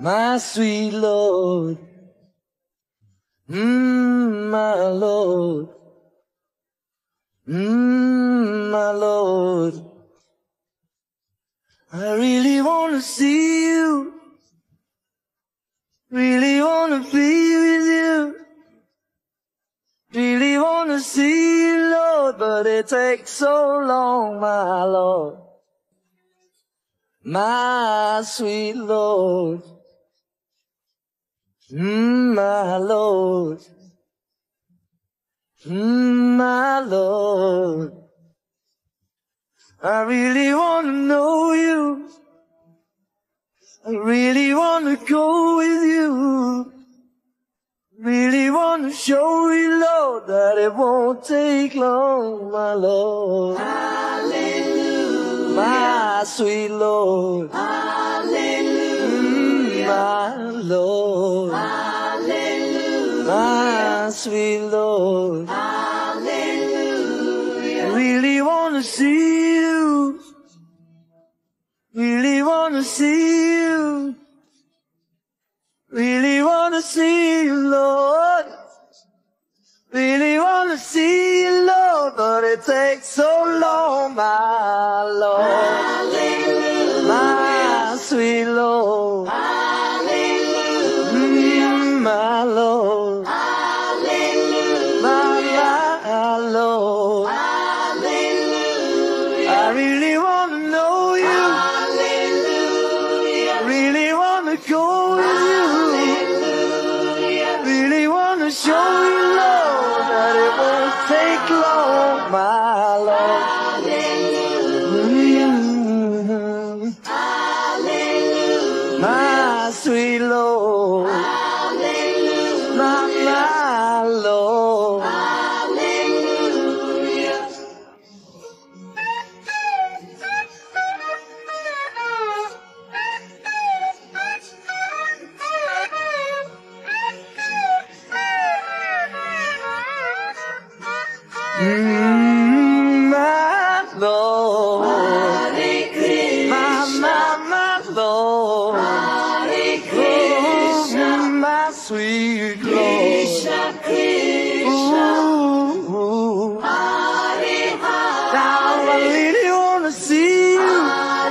my sweet Lord, mm, my Lord, mm, my Lord. I really wanna see you, really wanna be with you, really wanna see you, Lord, but it takes so long, my Lord, my sweet Lord. Mm, my Lord, mm, my Lord, I really want to know you. I really want to go with you. Really want to show you, Lord, that it won't take long, my Lord. Hallelujah. My sweet Lord. Hallelujah. My Lord. My sweet Lord. Hallelujah. Really wanna see you. Really wanna see you. Really wanna see you, Lord. Really wanna see you, Lord, but it takes so long, my Lord. My sweet Lord, Hallelujah. my, my Lord. Hallelujah. Mm, sweet Lord. Krishna Krishna. Ooh, Hare now I really wanna see you.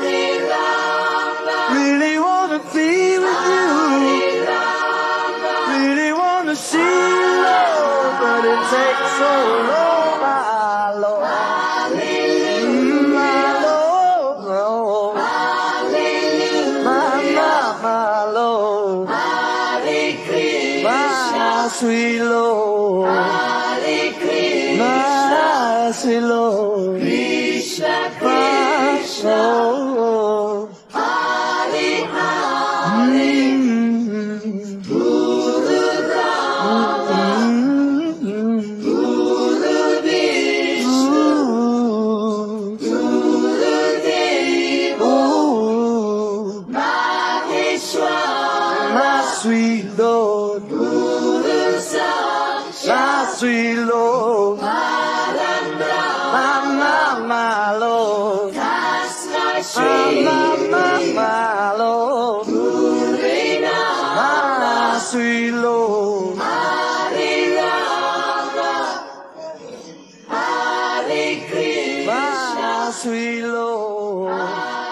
Hare Rama. Really wanna be with you. Hare Rama. Really wanna see you, Lord, but it takes so long, sweet Lord, Hare Krishna. my sweet Lord, Krishna Krishna. Lord. Hare Hare. Mm, Guru Brahma. mm, Guru Vishnu. ooh, Guru Deva. ooh, Maheshwara. my sweet Lord, Guru my, Shri. my, my, my Lord, Guru Nama. my sweet Lord, Hare Krishna. Lord. Hare